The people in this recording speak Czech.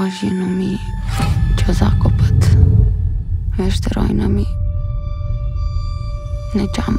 o žinumi ce zakopat veš rojnami ne čamo.